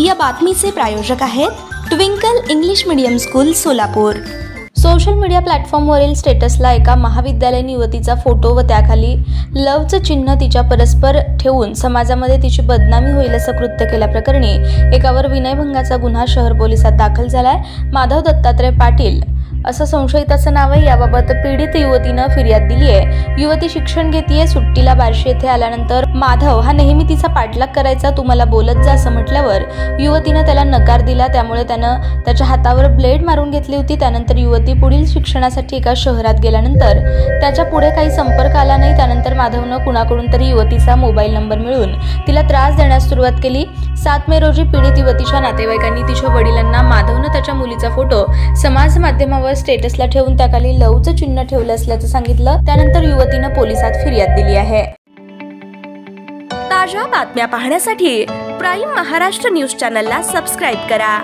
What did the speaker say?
या बातमीचे प्रायोजक आहेत Twinkle English medium school Solapur. Social media प्लॅटफॉर्मवरील स्टेटसला एका महाविद्यालयीन युवतीचा फोटो व त्याखाली लवचं चिन्ह तिच्या परस्पर ठेवून समाजामध्ये तिची बदनामी होईल असं कृत्य केल्याप्रकरणी एकावर विनयभंगाचा गुन्हा शहर पोलिसात दाखल झालाय. माधव दत्तात्रय पाटील असं संशयिताचं नाव आहे याबाबत पीडित युवतीनं फिर्याद दिली आहे युवती शिक्षण घेतीये सुट्टीला बार्शी येथे आल्यानंतर माधव हा नेहमी तिचा पाठलाग करायचा तुम्हाला बोलत जा असं म्हटल्यावर युवतीनं त्याला नकार दिला. त्यामुळे त्यानं त्याच्या हातावर ब्लेड मारून घेतली होती. त्यानंतर युवती पुढील शिक्षणासाठी एका शहरात गेल्यानंतर त्याच्या पुढे काही संपर्क आला नाही. त्यानंतर माधवनं कुणाकडून तरी युवतीचा मोबाईल नंबर मिळून तिला त्रास देण्यास सुरुवात केली. सात मे रोजी पीडित युवतीच्या नातेवाईकांनी तिच्या वडिलांना माधवनं त्याच्या मुलीचा फोटो समाज माध्यमावर स्टेटसला ठेवून त्याखाली लवचं चिन्ह ठेवलं असल्याचं सांगितलं. त्यानंतर युवतीनं पोलिसात फिर्याद दिली आहे. ताज्या बातम्या पाहण्यासाठी प्राईम महाराष्ट्र न्यूज चॅनलला सबस्क्राईब करा.